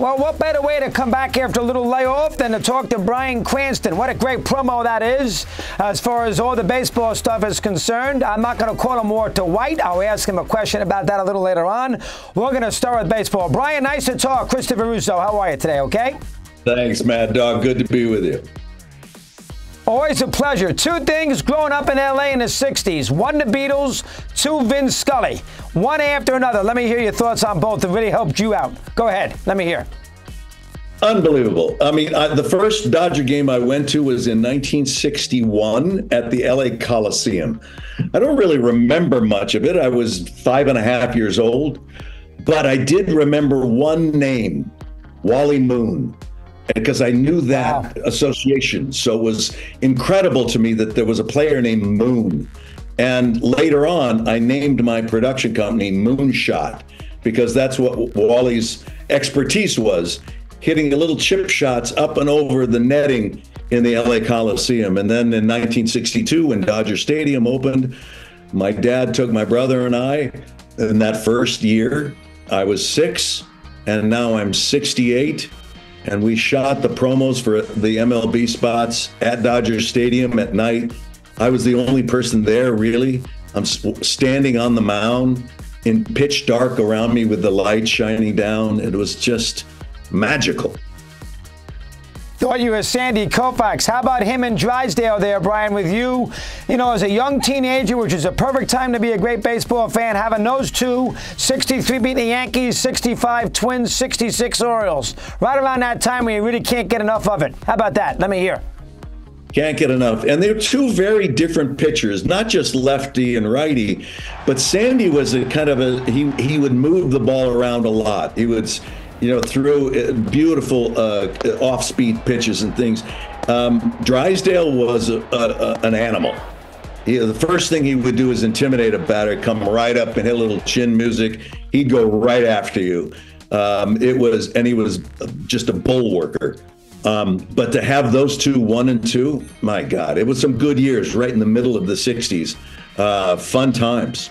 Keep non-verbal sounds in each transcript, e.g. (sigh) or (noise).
Well, what better way to come back after a little layoff than to talk to Bryan Cranston? What a great promo that is as far as all the baseball stuff is concerned. I'm not going to call him Walter White. I'll ask him a question about that a little later on. We're going to start with baseball. Bryan, nice to talk. Christopher Russo, how are you today? Okay? Thanks, Mad Dog. Good to be with you. Always a pleasure. Two things growing up in LA in the 60s one the Beatles, two Vin Scully. One after another. Let me hear your thoughts on both. It really helped you out. Go ahead. Let me hear. Unbelievable. I mean, I, the first Dodger game I went to was in 1961 at the LA Coliseum. I don't really remember much of it. I was five and a half years old, but I did remember one name Wally Moon because I knew that wow. association. So it was incredible to me that there was a player named Moon. And later on, I named my production company Moonshot because that's what Wally's expertise was hitting the little chip shots up and over the netting in the LA Coliseum. And then in 1962, when Dodger Stadium opened, my dad took my brother and I in that first year. I was six, and now I'm 68 and we shot the promos for the MLB spots at Dodger Stadium at night. I was the only person there, really. I'm standing on the mound in pitch dark around me with the light shining down. It was just magical. Thought you were Sandy Koufax. How about him in Drysdale there, Bryan, with you? You know, as a young teenager, which is a perfect time to be a great baseball fan, having those two, 63 beating the Yankees, 65 Twins, 66 Orioles. Right around that time where you really can't get enough of it. How about that? Let me hear. Can't get enough. And they're two very different pitchers, not just lefty and righty, but Sandy was a kind of a he he would move the ball around a lot. He would you know, threw uh, beautiful uh, off-speed pitches and things. Um, Drysdale was a, a, an animal. He, the first thing he would do is intimidate a batter, come right up and hit a little chin music. He'd go right after you. Um, it was, and he was just a bull worker. Um, but to have those two, one and two, my God, it was some good years right in the middle of the 60s. Uh, fun times.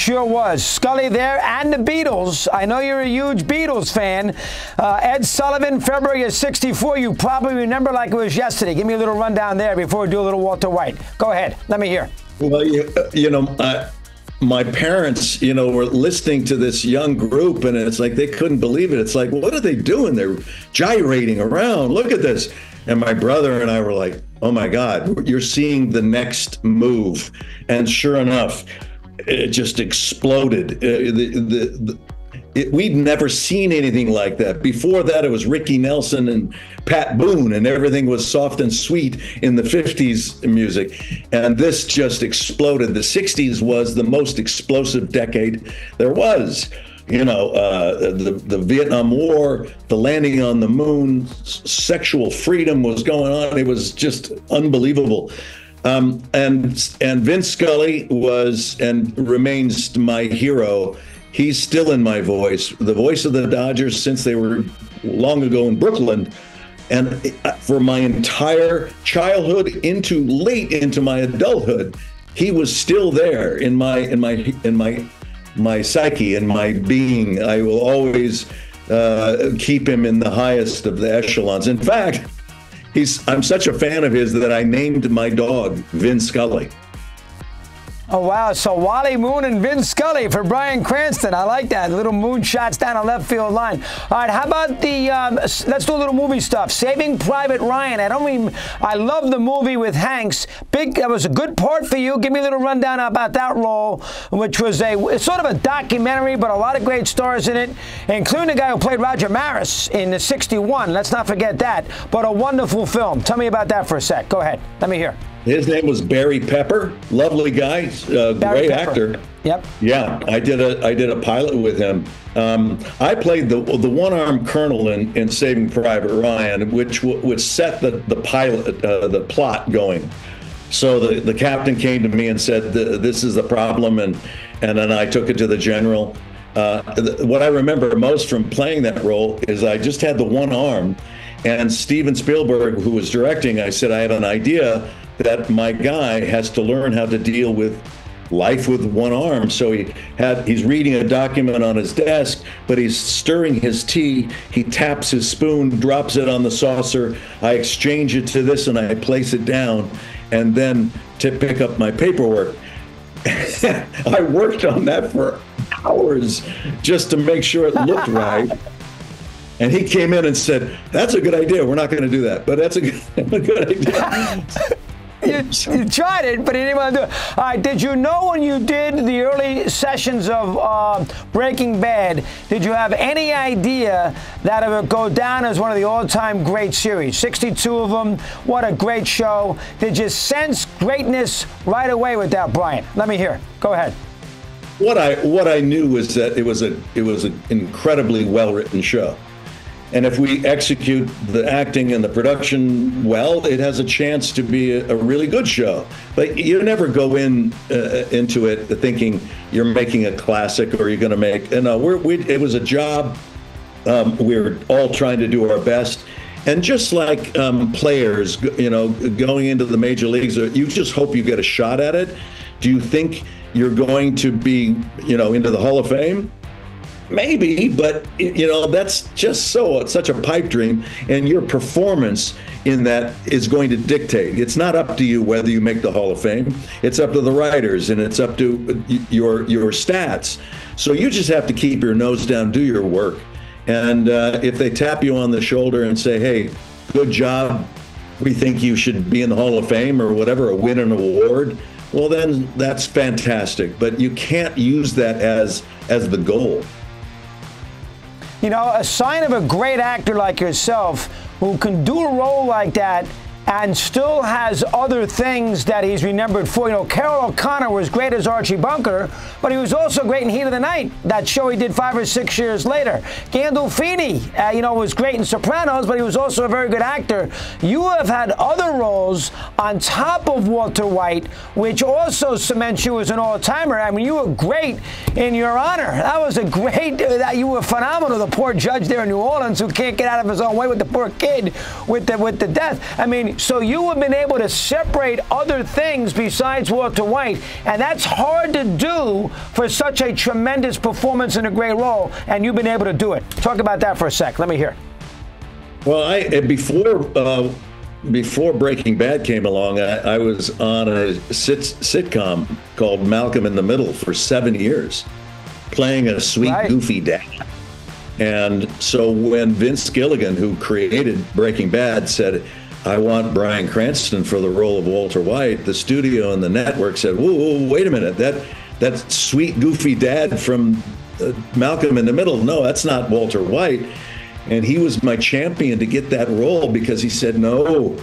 Sure was. Scully there and the Beatles. I know you're a huge Beatles fan. Uh, Ed Sullivan, February of 64. You probably remember like it was yesterday. Give me a little rundown there before we do a little Walter White. Go ahead. Let me hear. Well, you, you know, uh, my parents, you know, were listening to this young group, and it's like they couldn't believe it. It's like, what are they doing? They're gyrating around. Look at this. And my brother and I were like, oh my God, you're seeing the next move. And sure enough, it just exploded. Uh, the, the, the, it, we'd never seen anything like that. Before that, it was Ricky Nelson and Pat Boone, and everything was soft and sweet in the 50s music. And this just exploded. The 60s was the most explosive decade there was. You know, uh, the, the Vietnam War, the landing on the moon, sexual freedom was going on. It was just unbelievable. Um, and and Vince Scully was and remains my hero. He's still in my voice, the voice of the Dodgers since they were long ago in Brooklyn. And uh, for my entire childhood into late into my adulthood, he was still there in my in my in my my psyche and my being. I will always uh, keep him in the highest of the echelons. In fact, He's I'm such a fan of his that I named my dog Vin Scully. Oh, wow. So Wally Moon and Vin Scully for Bryan Cranston. I like that. Little moon shots down a left field line. All right, how about the, um, let's do a little movie stuff. Saving Private Ryan. I don't mean, I love the movie with Hanks. Big, that was a good part for you. Give me a little rundown about that role, which was a, sort of a documentary, but a lot of great stars in it, including the guy who played Roger Maris in the 61. Let's not forget that. But a wonderful film. Tell me about that for a sec. Go ahead. Let me hear. His name was Barry Pepper. Lovely guy, uh, great Pepper. actor. Yep. Yeah, I did a I did a pilot with him. Um, I played the the one armed colonel in, in Saving Private Ryan, which would set the the pilot uh, the plot going. So the the captain came to me and said, "This is the problem," and and then I took it to the general. Uh, what I remember most from playing that role is I just had the one arm, and Steven Spielberg, who was directing, I said I have an idea that my guy has to learn how to deal with life with one arm. So he had he's reading a document on his desk, but he's stirring his tea. He taps his spoon, drops it on the saucer. I exchange it to this and I place it down, and then to pick up my paperwork. (laughs) I worked on that for hours just to make sure it looked (laughs) right. And he came in and said, "That's a good idea. We're not going to do that, but that's a good, (laughs) a good idea." You, you, tried it, but he didn't want to do it. All right, did you know when you did the early sessions of uh, Breaking Bad, did you have any idea that it would go down as one of the all-time great series? 62 of them. What a great show. Did you sense greatness right away with that, Bryan? Let me hear. Go ahead. What I what I knew was that it was a it was an incredibly well written show. And if we execute the acting and the production well, it has a chance to be a, a really good show. But you never go in uh, into it thinking you're making a classic or you're going to make. You know, we, it was a job. Um, we are all trying to do our best. And just like um, players, you know, going into the major leagues, uh, you just hope you get a shot at it. Do you think you're going to be, you know, into the Hall of Fame? Maybe, but you know that's just so such a pipe dream, and your performance in that is going to dictate. It's not up to you whether you make the Hall of Fame. It's up to the writers, and it's up to your your stats. So you just have to keep your nose down, do your work, and uh, if they tap you on the shoulder and say, "Hey, good job," we think you should be in the Hall of Fame or whatever, or win an award. Well, then that's fantastic, but you can't use that as as the goal. You know, a sign of a great actor like yourself who can do a role like that and still has other things that he's remembered for. You know, Carroll O'Connor was great as Archie Bunker, but he was also great in Heat of the Night, that show he did five or six years later. Gandolfini, uh, you know, was great in Sopranos, but he was also a very good actor. You have had other roles on top of Walter White, which also cements you as an all-timer. I mean, you were great in Your Honor. That was a great, that you were phenomenal. The poor judge there in New Orleans who can't get out of his own way with the poor kid with the, with the death. I mean, so you have been able to separate other things besides Walter White, and that's hard to do for such a tremendous performance in a great role, and you've been able to do it. Talk about that for a sec. Let me hear. Well, I before uh, before Breaking Bad came along, I, I was on a sit, sitcom called Malcolm in the Middle for seven years, playing a sweet, right. goofy dad. And so when Vince Gilligan, who created Breaking Bad, said, I want Bryan Cranston for the role of Walter White, the studio and the network said, whoa, whoa wait a minute, that that sweet goofy dad from uh, Malcolm in the Middle, no, that's not Walter White. And he was my champion to get that role because he said, no,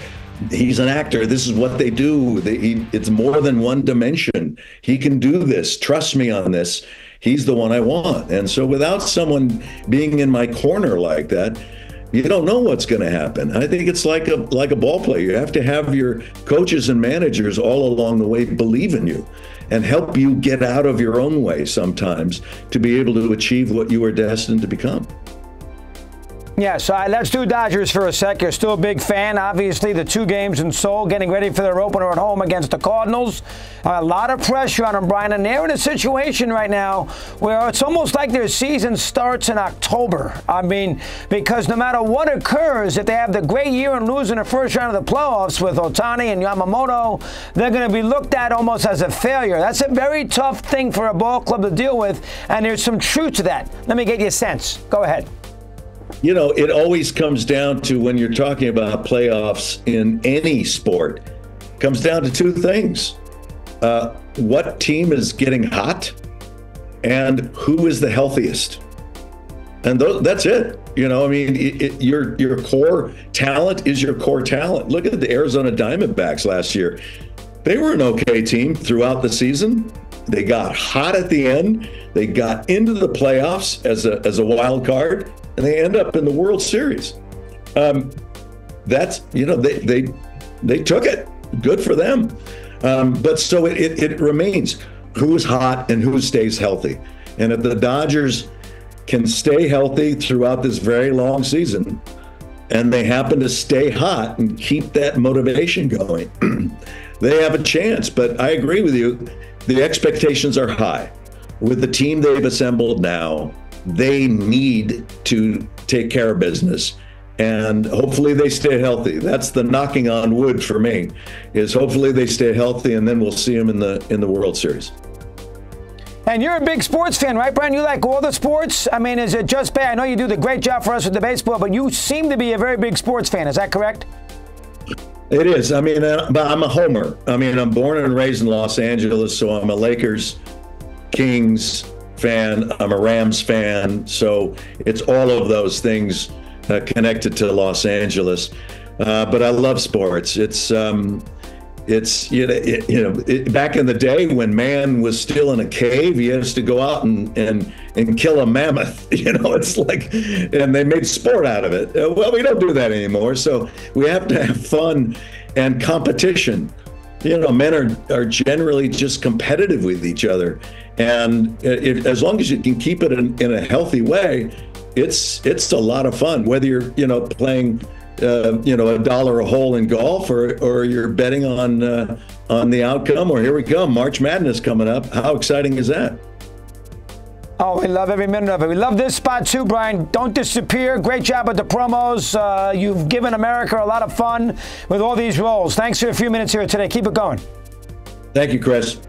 he's an actor. This is what they do. They, he, it's more than one dimension. He can do this. Trust me on this. He's the one I want. And so without someone being in my corner like that, you don't know what's going to happen. I think it's like a like a ball player. You have to have your coaches and managers all along the way believe in you and help you get out of your own way sometimes to be able to achieve what you are destined to become. Yeah, so uh, let's do Dodgers for a sec. You're still a big fan. Obviously, the two games in Seoul, getting ready for their opener at home against the Cardinals. Uh, a lot of pressure on them, Bryan. And they're in a situation right now where it's almost like their season starts in October. I mean, because no matter what occurs, if they have the great year and lose in the first round of the playoffs with Ohtani and Yamamoto, they're going to be looked at almost as a failure. That's a very tough thing for a ball club to deal with, and there's some truth to that. Let me get you a sense. Go ahead you know, it always comes down to when you're talking about playoffs in any sport, comes down to two things. Uh, what team is getting hot and who is the healthiest? And those, that's it. You know, I mean, it, it, your your core talent is your core talent. Look at the Arizona Diamondbacks last year. They were an okay team throughout the season. They got hot at the end. They got into the playoffs as a as a wild card, and they end up in the World Series. Um, that's you know they they they took it. Good for them. Um, but so it, it, it remains who's hot and who stays healthy. And if the Dodgers can stay healthy throughout this very long season, and they happen to stay hot and keep that motivation going, (clears throat) they have a chance. But I agree with you. the expectations are high. With the team they've assembled now, they need to take care of business and hopefully they stay healthy. That's the knocking on wood for me. Is hopefully they stay healthy, and then we'll see them in the in the World Series. And you're a big sports fan, right, Bryan? You like all the sports? I mean, is it just bad? I know you do the great job for us with the baseball, but you seem to be a very big sports fan. Is that correct? It is. I mean, uh, but I'm a homer. I mean, I'm born and raised in Los Angeles, so I'm a Lakers, Kings fan. I'm a Rams fan. So it's all of those things uh, connected to Los Angeles. Uh, but I love sports. It's um, it's you know, it, you know it, back in the day when man was still in a cave he has to go out and and and kill a mammoth (laughs) you know it's like and they made sport out of it uh, well we don't do that anymore so we have to have fun and competition you know men are are generally just competitive with each other and it, as long as you can keep it in, in a healthy way it's it's a lot of fun whether you're you know playing uh, you know a dollar a hole in golf, or or you're betting on uh, on the outcome. Or here we come, March Madness coming up. How exciting is that? Oh, we love every minute of it. We love this spot too, Bryan. Don't disappear. Great job with the promos. Uh, you've given America a lot of fun with all these roles. Thanks for a few minutes here today. Keep it going. Thank you, Chris.